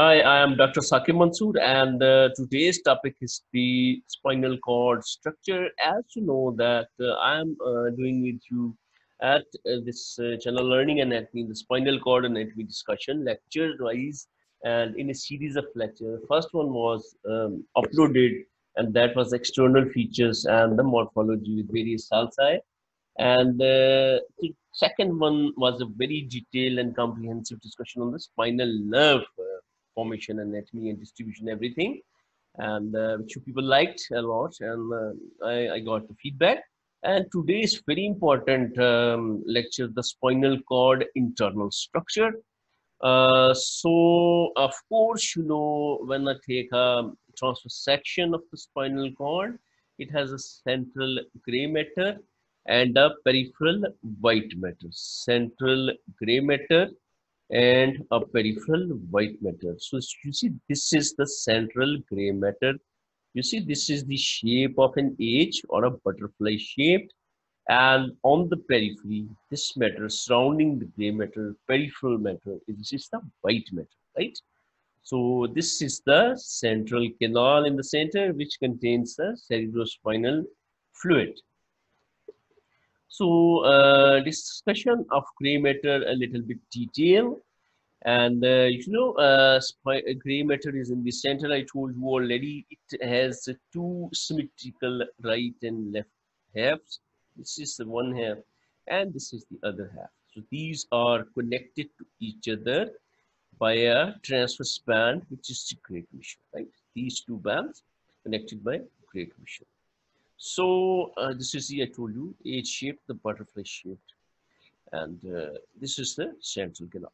Hi, I am Dr. Saqib Mansoor, and uh, today's topic is the spinal cord structure. As you know, that uh, I am uh, doing with you at uh, this uh, channel, Learning Anatomy, the spinal cord anatomy discussion, lecture wise, and in a series of lectures. The First one was um, uploaded, and that was external features and the morphology with various sulci. And uh, the second one was a very detailed and comprehensive discussion on the spinal nerve formation, and anatomy, and distribution, everything, and uh, which people liked a lot, and uh, I, I, got the feedback. And today's very important um, lecture, the spinal cord internal structure. Uh, so, of course, you know, when I take a transverse section of the spinal cord, it has a central gray matter and a peripheral white matter. Central gray matter and a peripheral white matter. So you see, this is the central gray matter. You see, this is the shape of an H or a butterfly shaped. And on the periphery, this matter surrounding the gray matter, peripheral matter, this is the white matter, right? So this is the central canal in the center, which contains the cerebrospinal fluid. So uh, discussion of gray matter a little bit detail. And uh, you know, uh, gray matter is in the center. I told you already. It has two symmetrical right and left halves. This is the one half, and this is the other half. So these are connected to each other by a transverse band, which is the gray commissure, right? These two bands connected by gray commissure. So uh, this is the, I told you, H-shaped, the butterfly shaped. And uh, this is the central canal.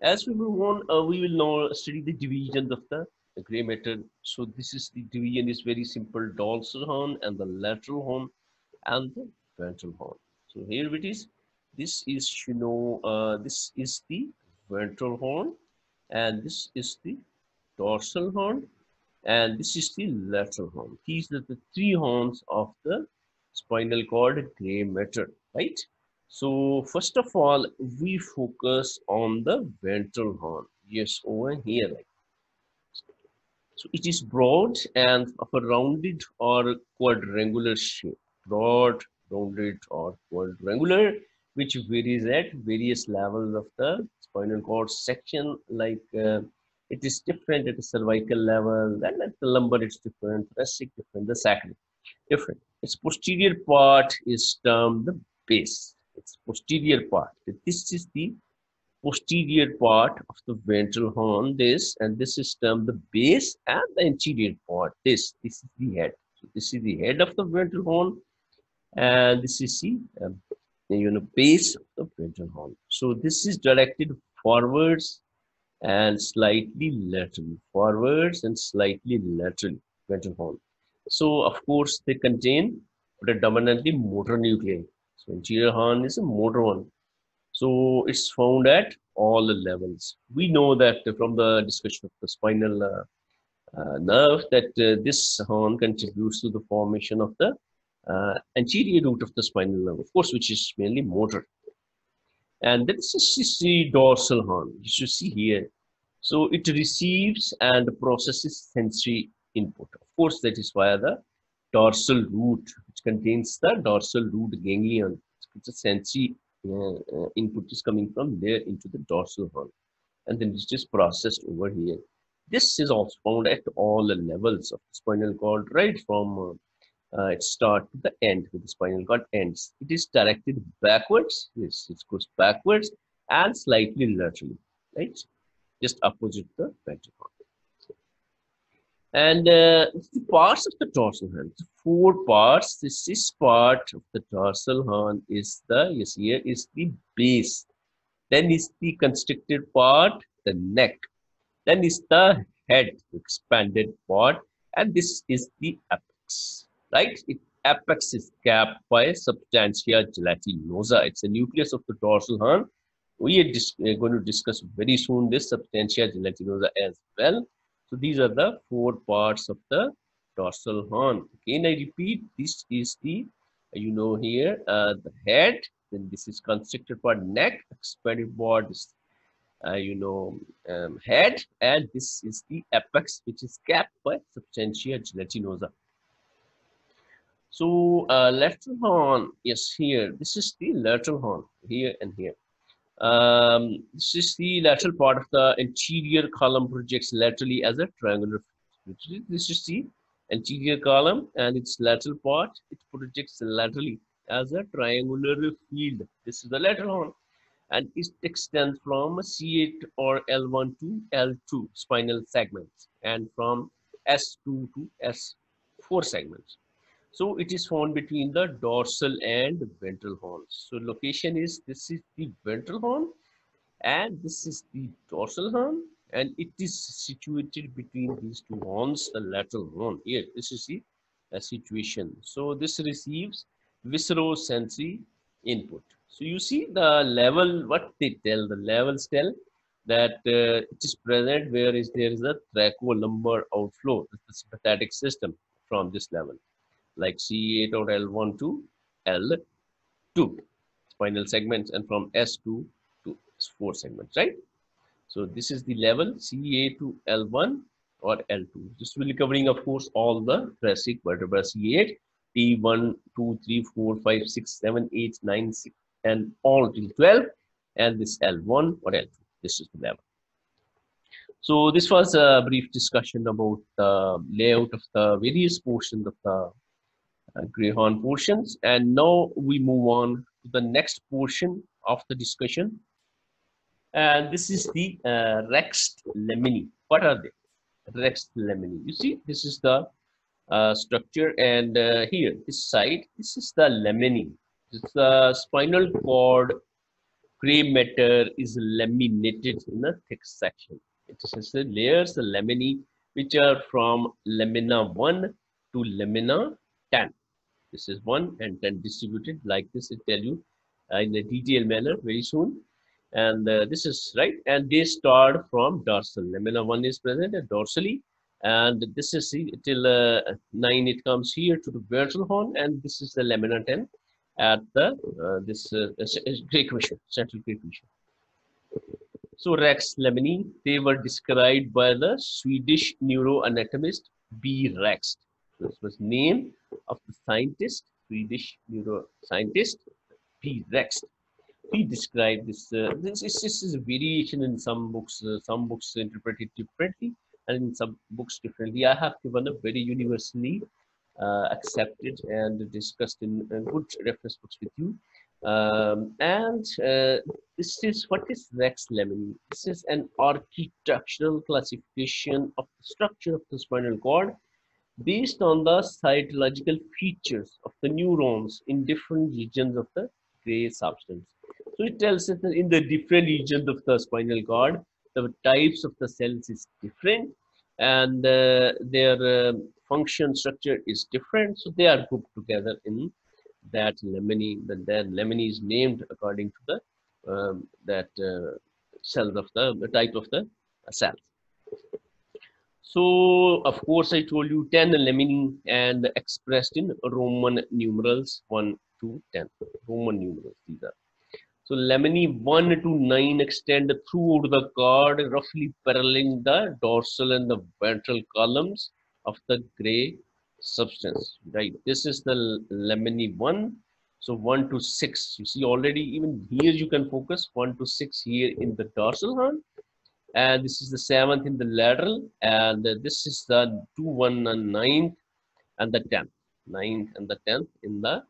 As we move on, uh, we will now study the division of the, the gray matter. So this is the division is very simple, dorsal horn and the lateral horn and the ventral horn. So here it is. This is, you know, uh, this is the ventral horn and this is the dorsal horn and this is the lateral horn. These are the three horns of the spinal cord gray matter, right? So first of all, we focus on the ventral horn. Yes, over here. So it is broad and of a rounded or quadrangular shape. Broad, rounded or quadrangular, which varies at various levels of the spinal cord section like uh, it is different at the cervical level, then at the lumbar it's different, thoracic different, the sacral different. Its posterior part is termed the base. Its posterior part. This is the posterior part of the ventral horn, this, and this is termed the base and the anterior part, this. This is the head. So this is the head of the ventral horn, and this is the um, you know base of the ventral horn. So this is directed forwards and slightly lateral, forwards and slightly lateral ventral. So of course they contain predominantly motor nuclei. So anterior horn is a motor one. So it's found at all the levels. We know that from the discussion of the spinal uh, uh, nerve that uh, this horn contributes to the formation of the uh, anterior root of the spinal nerve, of course, which is mainly motor. And this is the dorsal horn. You should see here. So it receives and processes sensory input. Of course, that is via the dorsal root, which contains the dorsal root ganglion. It's a sensory uh, uh, input is coming from there into the dorsal horn. And then it's just processed over here. This is also found at all the levels of the spinal cord, right from uh, uh, its start to the end with the spinal cord ends. It is directed backwards. Yes, it goes backwards and slightly laterally, right? Just opposite the cord. And uh, the parts of the dorsal horn, four parts. This is part of the dorsal horn is the, yes, here is the base. Then is the constricted part, the neck. Then is the head, expanded part. And this is the apex right? It, apex is capped by substantia gelatinosa. It's a nucleus of the dorsal horn. We are, going to discuss very soon this substantia gelatinosa as well. So these are the four parts of the dorsal horn. Again, I repeat, this is the, you know here, uh, the head, then this is constricted part, neck, expanded part, uh, you know, um, head, and this is the apex, which is capped by substantia gelatinosa. So uh, lateral horn is here. This is the lateral horn here and here. Um, this is the lateral part of the anterior column projects laterally as a triangular. Field. This is the anterior column and its lateral part. It projects laterally as a triangular field. This is the lateral horn and it extends from C8 or L1 to L2 spinal segments and from S2 to S4 segments. So it is found between the dorsal and ventral horns. So location is this is the ventral horn and this is the dorsal horn and it is situated between these two horns, the lateral horn. Here, this is the uh, situation. So this receives viscerosensory input. So you see the level, what they tell, the levels tell that uh, it is present where is there is a thoracolumbar outflow, the sympathetic system from this level, like C8 or L1 to L2 spinal segments and from S2 to S4 segments, right? So this is the level C8 to L1 or L2. This will be covering, of course, all the thoracic vertebra C8 T1, 2, 3, 4, 5, 6, 7, 8, 9, 6, and all till 12. And this L1 or L2. This is the level. So this was a brief discussion about the layout of the various portions of the uh, gray horn portions. And now we move on to the next portion of the discussion. And this is the uh, Rexed. What are they? Rexed laminae. You see, this is the uh, structure and uh, here this side this is the laminae this the spinal cord gray matter is laminated in a thick section it is the layers the laminae which are from lamina 1 to lamina 10 this is 1 and 10 distributed like this I tell you uh, in a detailed manner very soon. And uh, this is right and they start from dorsal. Lamina 1 is present and dorsally and this is till uh, 9 it comes here to the ventral horn and this is the lamina 10 at the uh, this uh, gray commissure central gray commissure so rexed laminae they were described by the swedish neuroanatomist b. Rexed this was name of the scientist swedish neuroscientist P. rexed he described this uh, this, is, this is a variation in some books uh, some books interpret it differently and in some books differently. I have given a very universally uh, accepted and discussed in uh, good reference books with you. Um, and uh, this is what is Rexed laminae. This is an architectural classification of the structure of the spinal cord based on the cytological features of the neurons in different regions of the gray substance. So it tells us that in the different regions of the spinal cord, the types of the cells is different and uh, their uh, function structure is different so they are grouped together in that lamini then that lamini is named according to the um, that uh, cells of the, the type of the cells so of course i told you 10 laminae and expressed in roman numerals 1 to 10 roman numerals these are so laminae 1 to 9 extend throughout the cord, roughly paralleling the dorsal and the ventral columns of the gray substance, right? This is the lamini 1. So 1 to 6, you see already even here you can focus 1 to 6 here in the dorsal horn. And this is the 7th in the lateral. And this is the 2, 1 and 9th and the 10th. ninth and the 10th in the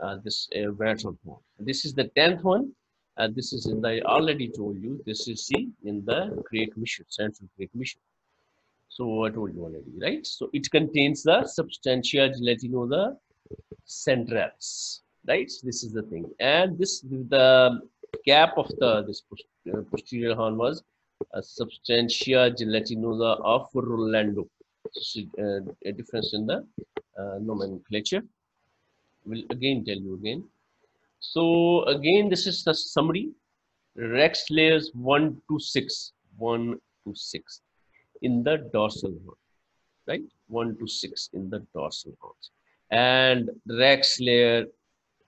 uh, this uh, ventral horn. This is the 10th one uh, this is in the, I already told you, this is see in the Gray Commissure, Central Gray Commissure. So I told you already, right? So it contains the substantia gelatinosa centralis, right? This is the thing. And this, the cap of the this uh, posterior horn was a substantia gelatinosa of Rolando. So, uh, a difference in the uh, nomenclature. Will again tell you again. So again, this is the summary. Rexed layers 1 to 6, 1 to 6 in the dorsal horn, right? 1 to 6 in the dorsal horns. And Rexed layer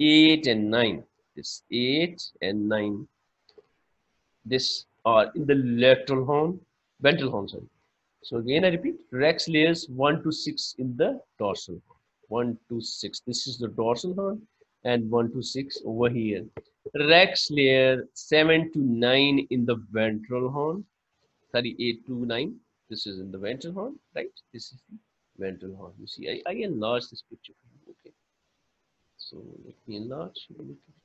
8 and 9, this 8 and 9, this are in the lateral horn, ventral horn, sorry. So again, I repeat, Rexed layers 1 to 6 in the dorsal horn. 1 to 6. This is the dorsal horn and 1 to 6 over here. Rexed layer 7 to 9 in the ventral horn. 38 to 9. This is in the ventral horn, right? This is the ventral horn. You see, I, I enlarge this picture. Okay. So let me enlarge.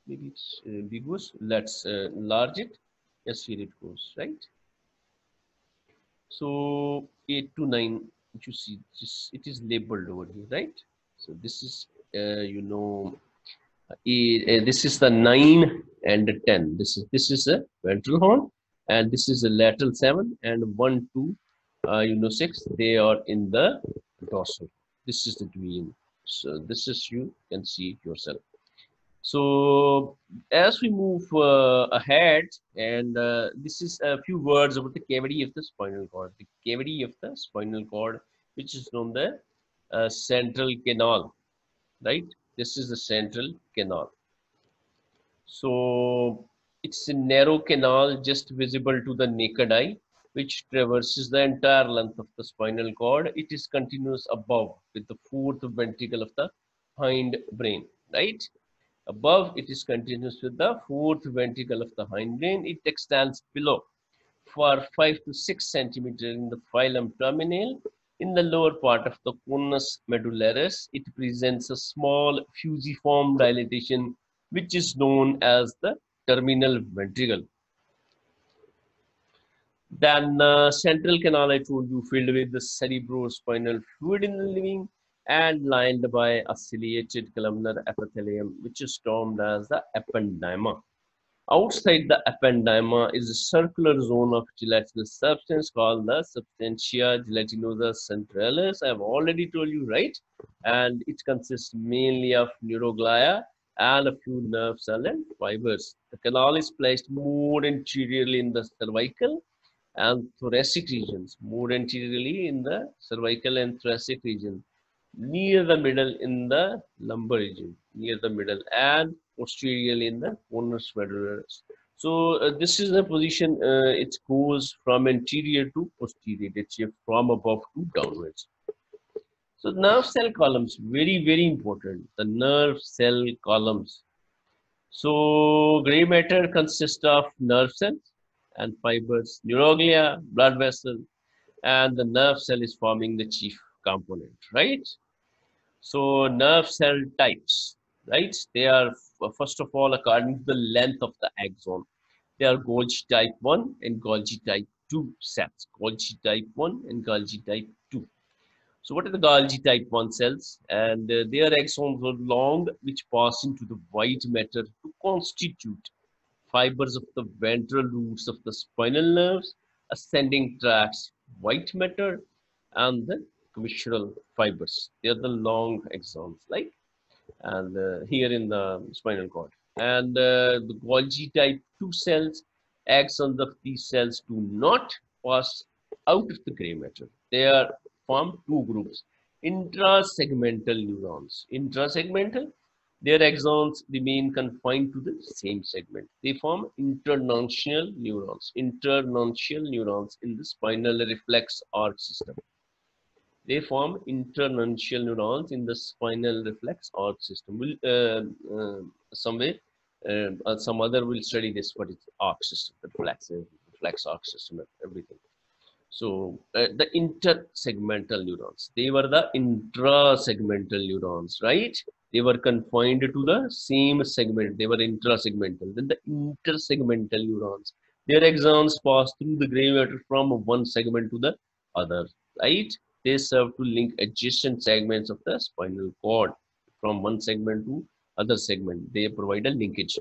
Maybe it's ambiguous. Let's uh, enlarge it. Here it goes, right? So 8 to 9, you see, it is labeled over here, right? So this is, uh, you know, uh, this is the 9 and the 10. This is this is a ventral horn, and this is a lateral 7 and 1, 2, uh, you know, 6. They are in the dorsal. This is the tween. So this is you can see yourself. So as we move uh, ahead, and uh, this is a few words about the cavity of the spinal cord. The cavity of the spinal cord, which is known the uh, central canal, right? This is the central canal. So it's a narrow canal just visible to the naked eye, which traverses the entire length of the spinal cord. It is continuous above with the fourth ventricle of the hind brain, right? Above, it is continuous with the fourth ventricle of the hindbrain. It extends below for 5 to 6 centimeter in the filum terminale. In the lower part of the conus medullaris, it presents a small fusiform dilatation, which is known as the terminal ventricle. Then uh, central canal, I told you, filled with the cerebrospinal fluid in the living and lined by a ciliated columnar epithelium, which is termed as the ependyma. Outside the ependyma is a circular zone of gelatinous substance called the substantia gelatinosa centralis. I have already told you, right? And it consists mainly of neuroglia and a few nerve cell and fibers. The canal is placed more anteriorly in the cervical and thoracic regions, more anteriorly in the cervical and thoracic region near the middle in the lumbar region, near the middle and posteriorly in the conus medullaris. So uh, this is the position, uh, it goes from anterior to posterior, it's from above to downwards. So nerve cell columns, very, very important, the nerve cell columns. So gray matter consists of nerve cells and fibers, neuroglia, blood vessel, and the nerve cell is forming the chief component, right? So nerve cell types, right? They are, first of all, according to the length of the axon. They are Golgi type 1 and Golgi type 2 cells. Golgi type 1 and Golgi type 2. So what are the Golgi type 1 cells? And uh, their axons are long, which pass into the white matter to constitute fibers of the ventral roots of the spinal nerves, ascending tracts, white matter, and the visceral fibers. They are the long axons, like, and uh, here in the spinal cord. And uh, the Golgi type 2 cells, axons of these cells do not pass out of the gray matter. They are form two groups. Intrasegmental neurons. Intrasegmental, their axons remain confined to the same segment. They form internuncial neurons. Internuncial neurons in the spinal reflex arc system. They form internuncial neurons in the spinal reflex arch system. Will uh, uh, some way, uh, some other will study this, but it's arch system, the reflex, reflex arch system, everything. So uh, the intersegmental neurons, they were the intrasegmental neurons, right? They were confined to the same segment. They were intrasegmental. Then the intersegmental neurons, their axons pass through the gray matter from one segment to the other, right? They serve to link adjacent segments of the spinal cord from one segment to other segment. They provide a linkage.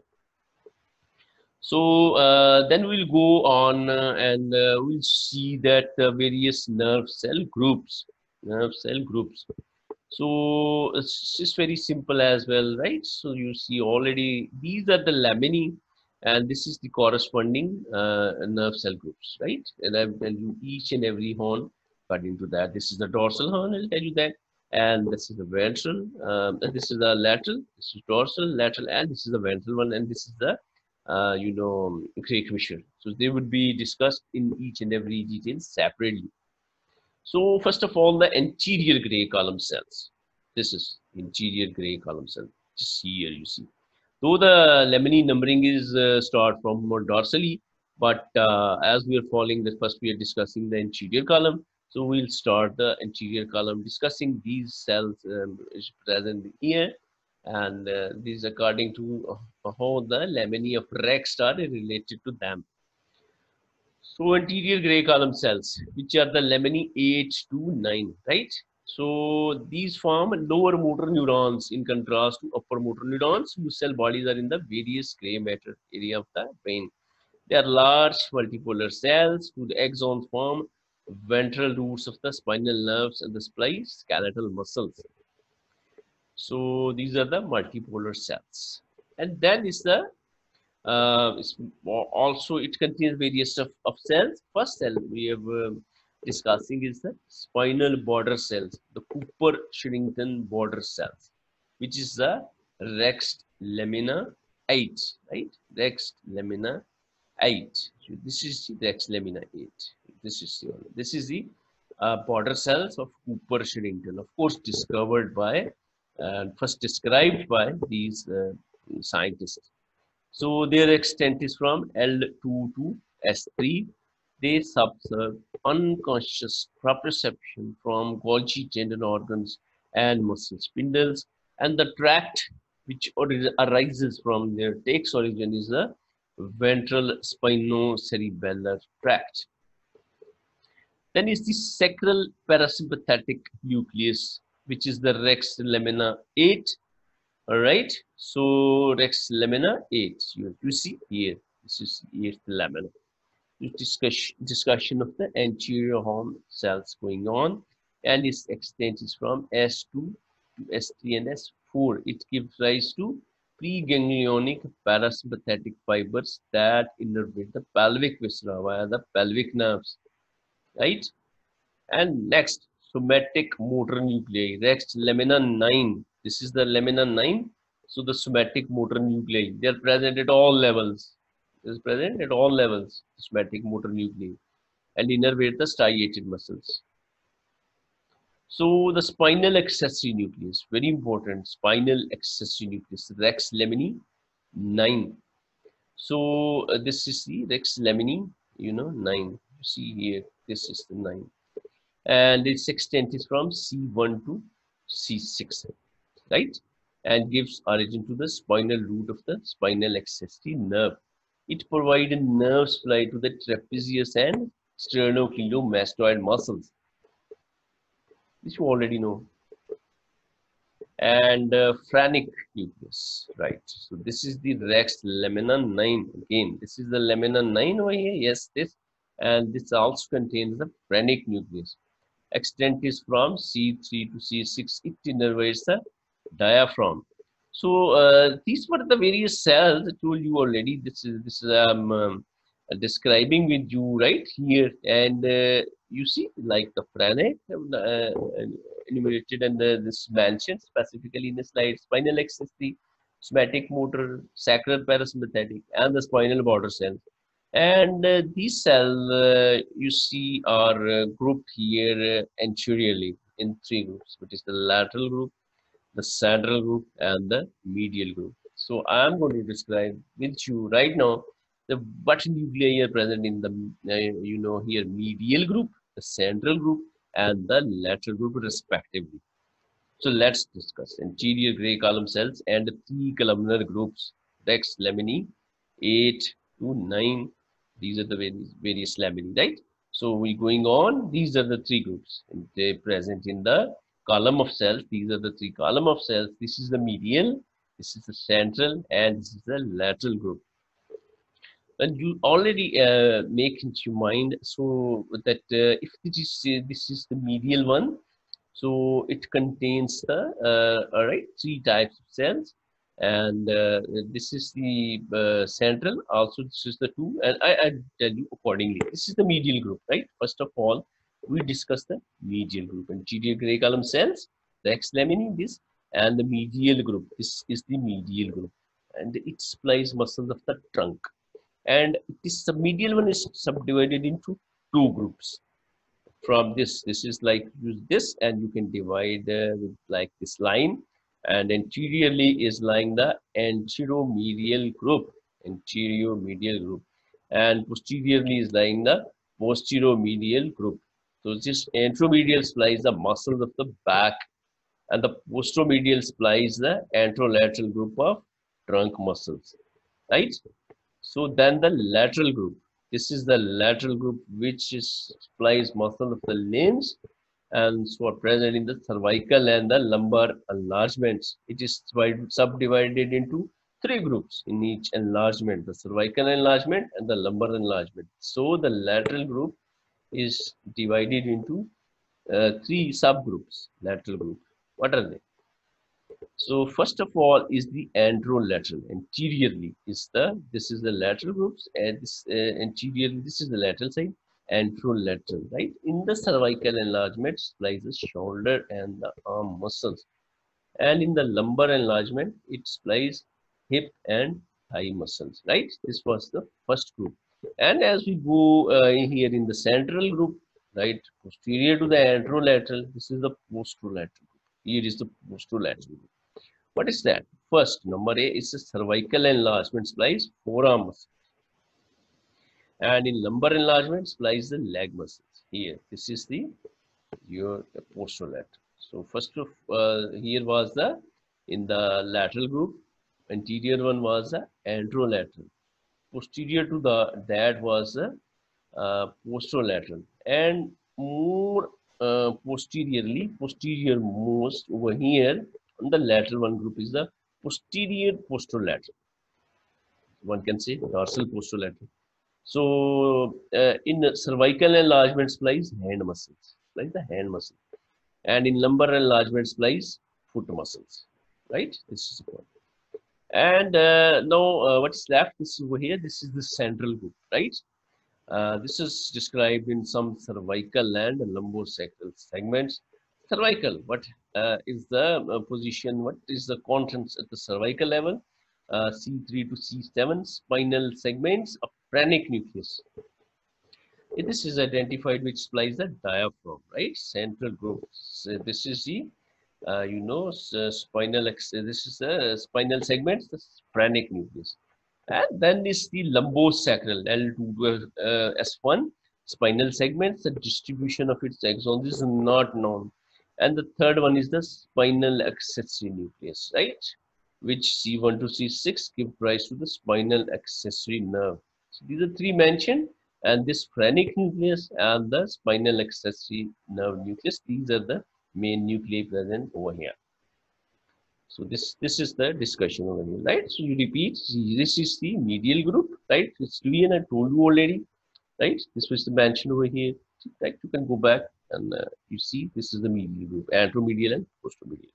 So uh, then we'll go on uh, and uh, we'll see that uh, various nerve cell groups, nerve cell groups. So it's just very simple as well, right? So you see already these are the laminae and this is the corresponding uh, nerve cell groups, right? And I've tell you each and every horn according to that. This is the dorsal horn, I'll tell you that. And this is the ventral, um, and this is the lateral, this is dorsal, lateral, and this is the ventral one, and this is the uh, you know, Craig Fisher. So they would be discussed in each and every detail separately. So first of all, the anterior gray column cells. This is interior gray column cell. Just here you see. Though the laminae numbering is uh, start from more dorsally, but uh, as we are following the first, we are discussing the anterior column. So we'll start the anterior column discussing these cells um, present here and uh, this according to uh, how the laminae of Rexed are related to them. So anterior gray column cells, which are the laminae 8 to 9, right? So these form lower motor neurons in contrast to upper motor neurons whose cell bodies are in the various gray matter area of the brain. They are large multipolar cells whose axons form ventral roots of the spinal nerves and the skeletal muscles. So these are the multipolar cells. And then is the, uh, also it contains various of, cells. First cell we have uh, discussing is the spinal border cells, the Cooper-Sherrington border cells, which is the Rexed lamina 8, right? Rexed lamina 8. So this is the Rexed lamina 8. This is the, this is the uh, border cells of Cooper-Sherrington, of course discovered by and first described by these uh, scientists. So their extent is from L2 to S3. They subserve unconscious proprioception from Golgi tendon organs and muscle spindles. And the tract which arises from their takes origin is the ventral spinocerebellar tract. Then is the sacral parasympathetic nucleus which is the Rexed lamina 8. All right. So Rexed lamina 8. You, you see here. This is eighth lamina. Discussion, discussion of the anterior horn cells going on and its extent is from S2 to S3 and S4. It gives rise to preganglionic parasympathetic fibers that innervate the pelvic viscera via the pelvic nerves, right? And next, somatic motor nuclei. Next, lamina 9. This is the lamina 9. So the somatic motor nuclei, they are present at all levels. Is present at all levels, somatic motor nuclei, and innervate the striated muscles. So the spinal accessory nucleus, very important, spinal accessory nucleus, Rexed laminae 9. So uh, this is the Rexed laminae, you know, 9. You see here, this is the 9 and its extent is from C1 to C6, right? And gives origin to the spinal root of the spinal accessory nerve. It provides a nerve supply to the trapezius and sternocleidomastoid muscles. This you already know. And uh, phrenic nucleus, right? So this is the Rexed lamina 9. Again, this is the lamina 9 over here. Yes, this. And this also contains the phrenic nucleus extent is from C3 to C6. It innervates the diaphragm. So uh, these were the various cells I told you already. This is this is um, um describing with you right here, and uh, you see like the phrenic uh, enumerated the, this mentioned specifically in the slide: spinal axis, the somatic motor, sacral parasympathetic, and the spinal border cells. And uh, these cells uh, you see are uh, grouped here anteriorly in three groups, which is the lateral group, the central group, and the medial group. So I am going to describe with you right now the what nuclei are present in the uh, you know here medial group, the central group, and the lateral group respectively. So let's discuss anterior gray column cells and the three columnar groups Rexed laminae 8 to 9 these are the various, various laminae, right? So we're going on, these are the three groups. They present in the column of cells. These are the three column of cells. This is the medial, this is the central, and this is the lateral group. And you already uh, make into your mind so that uh, if this is, uh, this is the medial one, so it contains the uh, all right three types of cells and uh, this is the uh, central also this is the two and I, I tell you accordingly this is the medial group right first of all we discuss the medial group and GDA gray column cells the X this and the medial group this is the medial group and it supplies muscles of the trunk. And this medial one is subdivided into two groups. From this, this is like use this, and you can divide uh, with like this line. And anteriorly is lying the anteromedial group, anteromedial group, and posteriorly is lying the posteromedial group. So this anteromedial supplies the muscles of the back and the posteromedial supplies the anterolateral group of trunk muscles, right? So then the lateral group, this is the lateral group which is, supplies muscle of the limbs and so present in the cervical and the lumbar enlargements. It is subdivided into three groups in each enlargement, the cervical enlargement and the lumbar enlargement. So the lateral group is divided into uh, three subgroups, lateral group. What are they? So first of all is the anterolateral. Anteriorly is the, this is the lateral groups and this uh, anteriorly, this is the lateral side, anterolateral, right? In the cervical enlargement the shoulder and the arm muscles. And in the lumbar enlargement, it supplies hip and thigh muscles, right? This was the first group. And as we go uh, here in the central group, right, posterior to the anterolateral, this is the posterolateral. Here is the posterolateral. What is that? First, number A is the cervical enlargement supplies forearm muscle. And in lumbar enlargement supplies the leg muscles. Here, this is the your posterolateral. So first of uh, here was the in the lateral group, anterior one was the anterolateral. Posterior to the that was the uh, posterolateral, and more uh, posteriorly, posterior most over here on the lateral one group is the posterior posterolateral. One can say dorsal posterolateral. So uh, in cervical enlargement supplies hand muscles, like the hand muscle. And in lumbar enlargement supplies foot muscles, right? This is important. And uh, now uh, what's left is over here. This is the central group, right? Uh, this is described in some cervical and lumbosacral segments. Cervical, what uh, is the uh, position, what is the contents at the cervical level? Uh, C3 to C7 spinal segments of phrenic nucleus. This is identified which supplies the diaphragm, right? Central group. So this is the, uh, you know, spinal, this is the spinal segments, the phrenic nucleus. And then is the lumbosacral L2 uh, S1 spinal segments. The distribution of its axons is not known. And the third one is the spinal accessory nucleus, right? Which C1 to C6 give rise to the spinal accessory nerve. So these are three mentioned, and this phrenic nucleus and the spinal accessory nerve nucleus. These are the main nuclei present over here. So this this is the discussion over here, right? So you repeat, this is the medial group, right? It's and I told you already, right? This was the mention over here. Right? You can go back and uh, you see this is the medial group, anteromedial and posteromedial.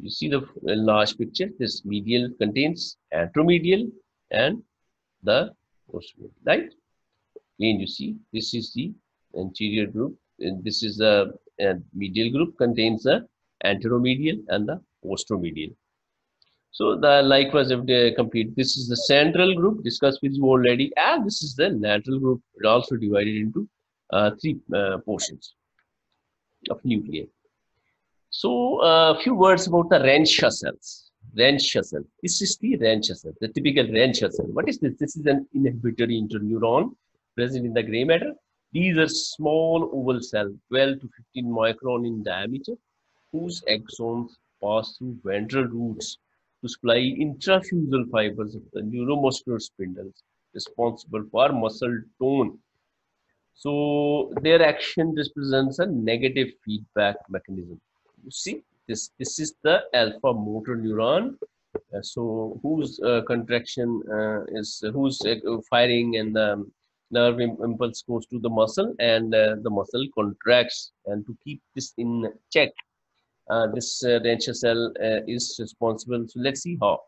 You see the large picture. This medial contains anteromedial and the posteromedial, right? Again, you see this is the anterior group, and this is the uh, medial group contains the anteromedial and the posteromedial. So the likewise if they complete, this is the central group discussed with you already, and this is the lateral group. It also divided into uh, three uh, portions of nuclei. So a uh, few words about the Renshaw cells. Cell. This is the cell, the typical Renshaw cell. What is this? This is an inhibitory interneuron present in the gray matter. These are small oval cells, 12 to 15 micron in diameter, whose axons pass through ventral roots to supply intrafusal fibers of the neuromuscular spindles responsible for muscle tone. So their action represents a negative feedback mechanism. You see, this this is the alpha motor neuron. Uh, so whose uh, contraction uh, is whose uh, firing and the nerve impulse goes to the muscle and uh, the muscle contracts and to keep this in check uh, this Renshaw cell is responsible. So let's see how.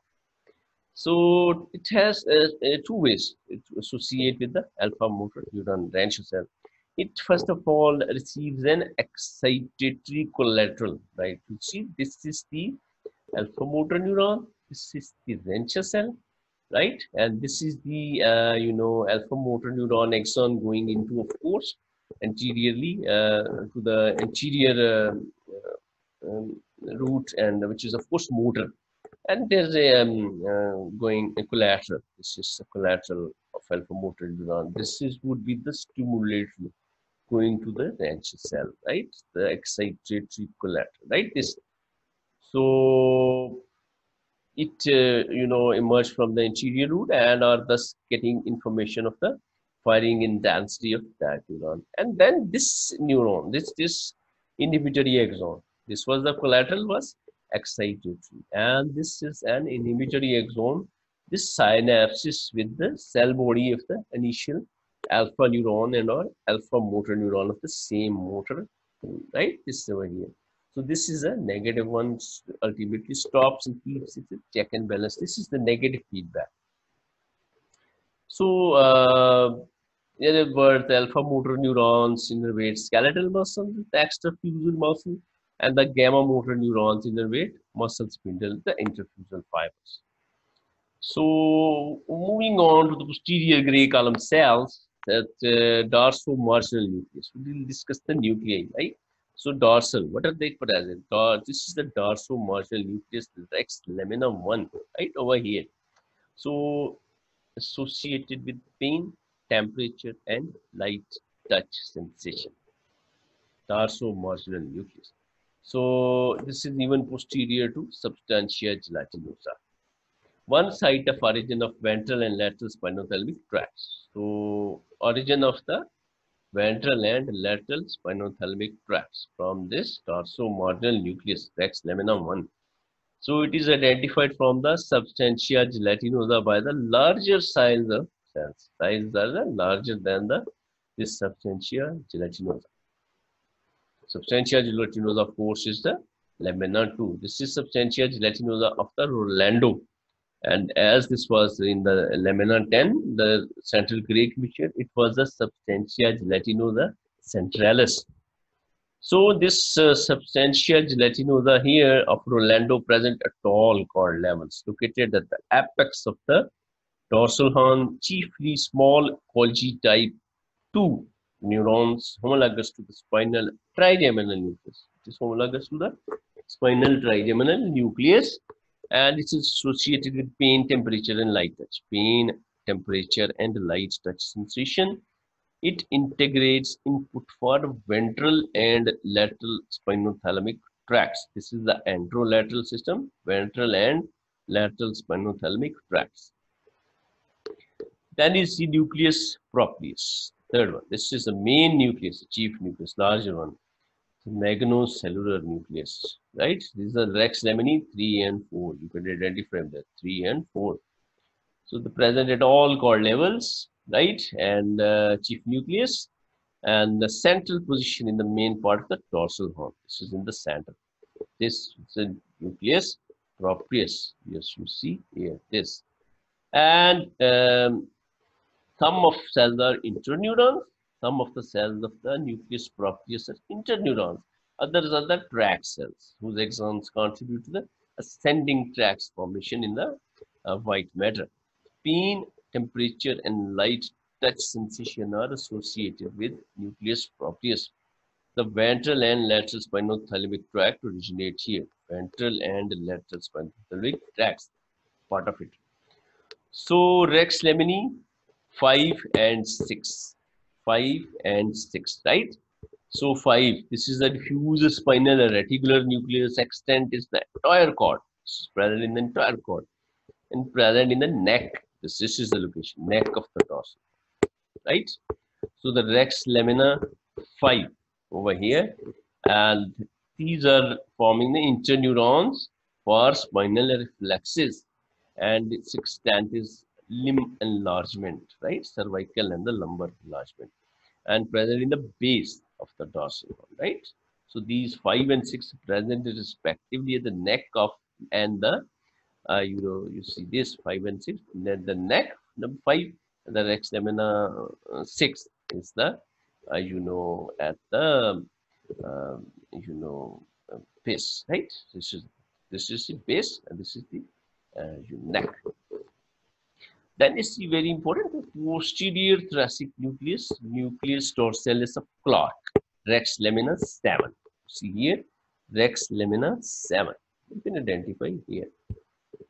So it has two ways to associate with the alpha motor neuron Renshaw cell. It first of all receives an excitatory collateral, right? You see, this is the alpha motor neuron. this is the Renshaw cell, right? And this is the, uh, you know, alpha motor neuron axon going into, of course, anteriorly uh, to the anterior uh, um, root and which is, of course, motor. And there's a um, uh, going a collateral. This is a collateral of alpha motor neuron. This is would be the stimulation going to the Renshaw cell, right? The excitatory collateral, right? This so it, uh, you know, emerged from the anterior root and are thus getting information of the firing intensity of that neuron. And then this neuron, this, this inhibitory axon, this was the collateral was excitatory. And this is an inhibitory axon. This synapses with the cell body of the initial alpha neuron and or alpha motor neuron of the same motor, right? This is over here. So this is a negative one, ultimately stops and keeps it check and balance. This is the negative feedback. So uh, in other words, the alpha motor neurons innervate skeletal muscle, the extrafusal muscle, and the gamma motor neurons innervate muscle spindle, the intrafusal fibers. So moving on to the posterior gray column cells, that uh, dorsomarginal nucleus. We will discuss the nuclei, right? So dorsal, what are they present? This is the dorsal marginal nucleus, rexed lamina 1, right over here. So associated with pain, temperature, and light touch sensation. Dorsal marginal nucleus. So this is even posterior to substantia gelatinosa. One site of origin of ventral and lateral spinothalamic tracts. So origin of the ventral and lateral spinothalamic tracts from this dorsomarginal nucleus, rexed lamina 1. So it is identified from the substantia gelatinosa by the larger size of cells. Sizes are larger than the this substantia gelatinosa. Substantia gelatinosa, of course, is the lamina 2. This is substantia gelatinosa of the Rolando and as this was in the lamina 10, the central gray commissure, it was the substantia gelatinosa centralis. So this uh, substantia gelatinosa here of Rolando present at all cord levels, located at the apex of the dorsal horn, chiefly small Golgi type 2 neurons homologous to the spinal trigeminal nucleus. It is homologous to the spinal trigeminal nucleus and it is associated with pain, temperature, and light touch. Pain, temperature, and light touch sensation. It integrates input for ventral and lateral spinothalamic tracts. This is the anterolateral system, ventral and lateral spinothalamic tracts. Then is the nucleus proprius. Third one. This is the main nucleus, the chief nucleus, larger one magnocellular nucleus, right? These are Rexed laminae 3 and 4. You can identify them there, 3 and 4. So the present at all cord levels, right? And uh, chief nucleus and the central position in the main part of the dorsal horn. This is in the center. This is the nucleus proprius. Yes, you see here, this. And um, some of cells are interneurons some of the cells of the nucleus proprius are interneurons. Others are the tract cells, whose axons contribute to the ascending tracts formation in the uh, white matter. Pain, temperature, and light touch sensation are associated with nucleus proprius. The ventral and lateral spinothalamic tract originate here. Ventral and lateral spinothalamic tracts, part of it. So Rexed laminae 5 and 6 5 and 6 right? So 5 this is the diffuse spinal reticular nucleus extent is the entire cord. It's present in the entire cord and present in the neck. This, this is the location neck of the dorsal right? So the rexed lamina 5 over here and these are forming the interneurons for spinal reflexes and its extent is limb enlargement, right? Cervical and the lumbar enlargement and present in the base of the dorsal, right? So these five and six present respectively at the neck of and the uh, you know you see this five and six then the neck number five the rexed lamina uh, six is the uh, you know at the um, you know uh, base right this is this is the base and this is the uh, neck. Then it's very important, the posterior thoracic nucleus, nucleus dorsalis of Clarke, Rexed lamina 7. See here, Rexed lamina 7. You can identify here.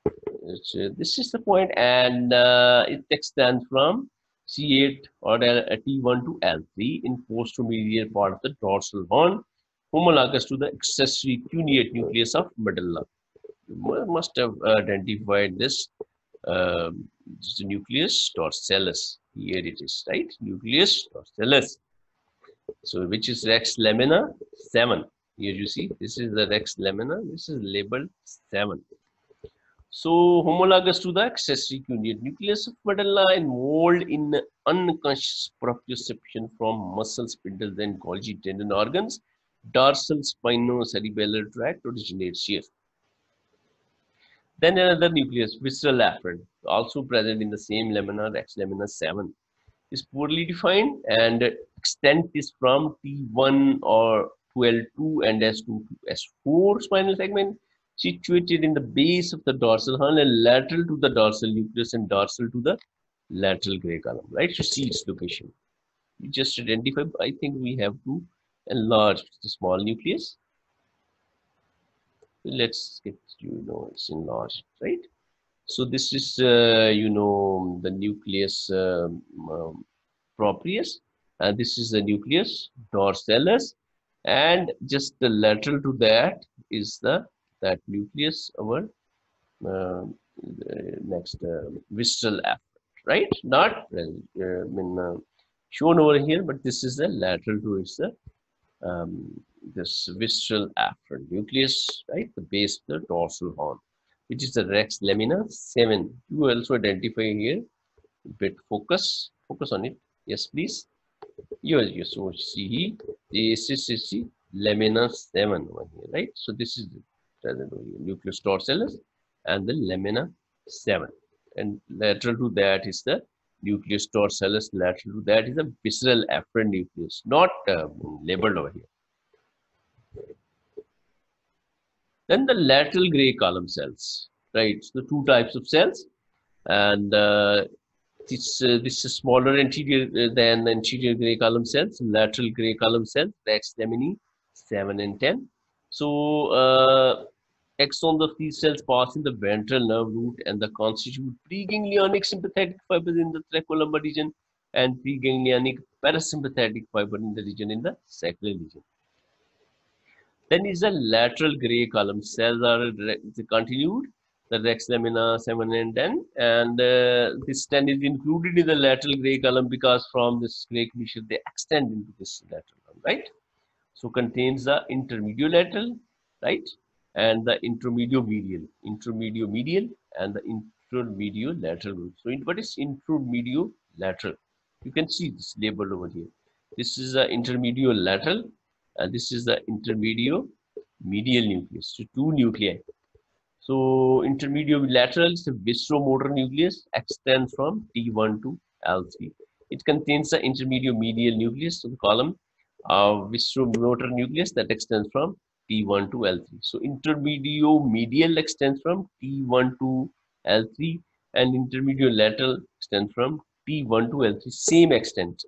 Uh, this is the point and uh, it extends from C8 or T1 to L3 in posteromedial part of the dorsal horn, homologous to the accessory cuneate nucleus of medulla. You must have identified this, Um, this nucleus dorsalis. Here it is, right? Nucleus dorsalis. So which is Rexed lamina 7. Here you see, this is the Rexed lamina. This is labeled 7. So homologous to the accessory cuneate nucleus of medulla involved in unconscious proprioception from muscle spindles and Golgi tendon organs, dorsal spinocerebellar tract originates here. Then another nucleus, visceral afferent, also present in the same lamina, Rexed lamina 7, is poorly defined and extent is from T1 or L2 and S2 to S4 spinal segment situated in the base of the dorsal horn and lateral to the dorsal nucleus and dorsal to the lateral gray column, right? To see its location. We just identify, I think we have to enlarge the small nucleus. Let's get, you know, it's enlarged, right? So this is, uh, you know, the nucleus um, um, proprius, and this is the nucleus dorsalis, and just the lateral to that is the that nucleus our uh, next uh, visceral afferent, right? Not uh, I mean, uh, shown over here, but this is the lateral to its the um, this visceral afferent nucleus, right? The base the dorsal horn, which is the rexed lamina seven. You also identify here. Bit focus, focus on it. Yes, please. Yes, yes. So see, this is lamina seven one here, right? So this is the nucleus dorsalis and the lamina 7 and lateral to that is the nucleus dorsalis lateral to that is the visceral afferent nucleus not uh, labeled over here then the lateral gray column cells right? So the two types of cells. And uh, this uh, this is smaller anterior uh, than anterior gray column cells lateral gray column cells rexed laminae 7 and 10 so uh, Axons of these cells pass in the ventral nerve root and the constitute preganglionic sympathetic fibers in the thoracolumbar region and preganglionic parasympathetic fiber in the region in the sacral region. Then is the lateral gray column cells are continued, the rexed lamina 7 and 10, and uh, this 10 is included in the lateral gray column because from this gray commissure they extend into this lateral one, right? So contains the intermediolateral, right? and the intermediomedial, intermediomedial and the intermediolateral group. So what is intermediolateral? You can see this labeled over here. This is the intermediolateral and this is the intermediomedial nucleus. So two nuclei. So intermediolateral is the visceromotor nucleus extends from T1 to L3. It contains the intermediomedial nucleus, so the column uh, of visceromotor nucleus that extends from T1 to L3. So intermediomedial extends from T1 to L3 and intermediolateral extends from T1 to L3, same extent.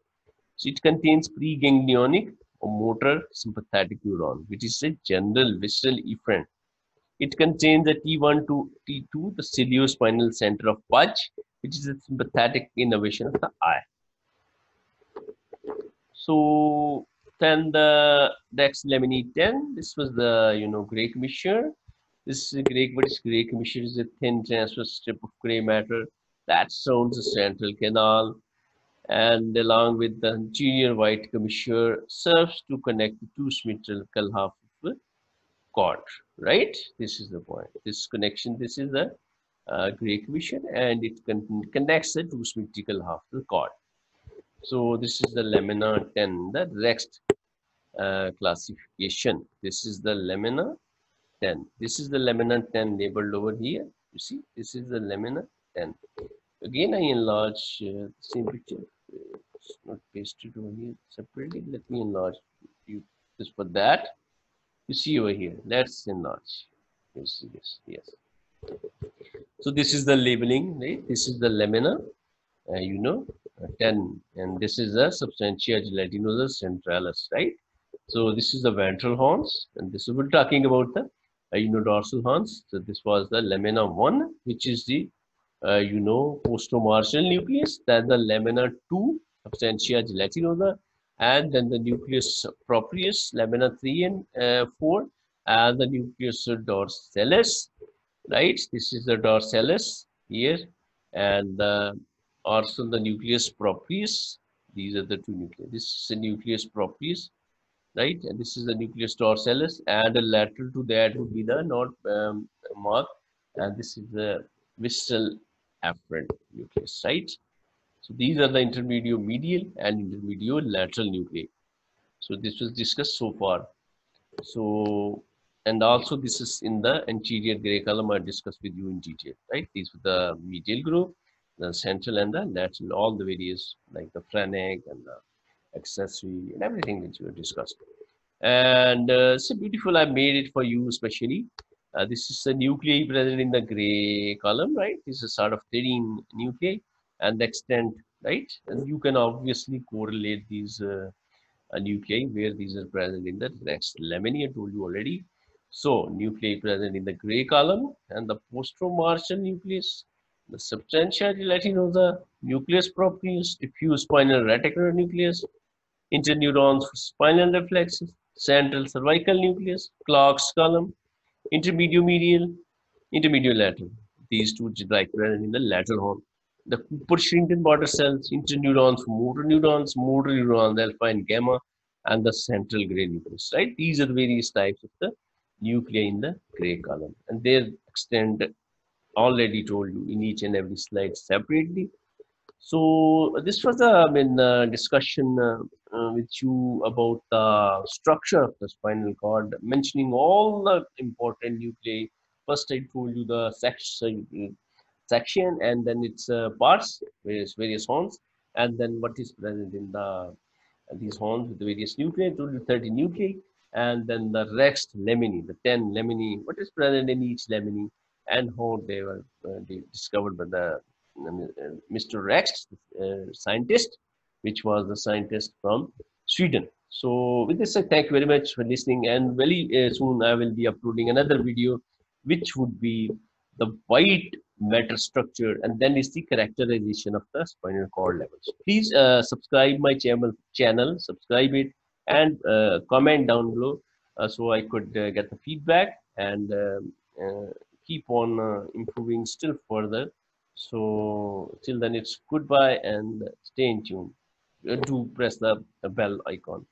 So it contains preganglionic or motor sympathetic neuron, which is a general visceral efferent. It contains the T1 to T2, the ciliospinal center of Budge, which is a sympathetic innervation of the eye. So then the Rexed lamini 10, this was the, you know, gray commissure. This is gray, what is gray commissure is a thin transverse strip of gray matter that surrounds the central canal and along with the junior white commissure serves to connect the two symmetrical half of the cord, right? This is the point. This connection, this is the uh, gray commissure and it con connects the two symmetrical half of the cord. So this is the lamina 10, the next uh, classification. This is the lamina 10. This is the lamina 10 labeled over here. You see, this is the lamina 10. Again, I enlarge uh, same picture. It's not pasted over here separately. Let me enlarge you this for that. You see over here. Let's enlarge. See this. Yes. So this is the labeling, right? This is the lamina, uh, you know, uh, 10, and this is the substantia gelatinosa centralis, right? So this is the ventral horns, and this is we're talking about the, uh, you know, dorsal horns. So this was the lamina 1, which is the, uh, you know, posteromarginal nucleus. Then the lamina 2, substantia gelatinosa, and then the nucleus proprius, lamina 3 and uh, 4, and the nucleus dorsalis, right? This is the dorsalis here, and also the nucleus proprius. These are the two nuclei. This is the nucleus proprius, right? And this is the nucleus dorsalis, and the lateral to that would be the not um, mark, and this is the visceral afferent nucleus, right? So these are the intermediate medial and intermediate lateral nuclei. So this was discussed so far. So and also this is in the anterior gray column I discussed with you in detail, right? These are the medial group, the central and the lateral, all the various like the phrenic and the accessory and everything that you discussed. And uh, so beautiful, I made it for you especially. Uh, this is the nuclei present in the gray column, right? This is sort of 13 nuclei and the extent, right? And you can obviously correlate these uh, nuclei where these are present in the next laminae, I told you already. So nuclei present in the gray column and the posteromarginal nucleus, the substantia gelatinosa, nucleus proprius, diffuse spinal reticular nucleus, interneurons for spinal reflexes, central cervical nucleus, Clarke's column, intermediate medial, intermediate lateral. These two like present in the lateral horn. The Cooper-Sherrington border cells, interneurons motor neurons, motor neurons alpha and gamma, and the central gray nucleus, right? These are the various types of the nuclei in the gray column. And they extend already told you in each and every slide separately. So this was a I mean, uh, discussion uh, uh, with you about the structure of the spinal cord mentioning all the important nuclei. First i told you the section section and then its uh, parts various various horns and then what is present in the these horns with the various nuclei you 30 nuclei and then the Rexed laminae, the 10 laminae, what is present in each laminae, and how they were uh, discovered by the uh, Mr. Rexed, uh, scientist, which was the scientist from Sweden. So with this, I thank you very much for listening and very uh, soon I will be uploading another video, which would be the white matter structure and then is the characterization of the spinal cord levels. Please uh, subscribe my channel, channel, subscribe it and uh, comment down below uh, so I could uh, get the feedback and um, keep on improving still further. So till then, it's goodbye and stay in tune. Do press the bell icon.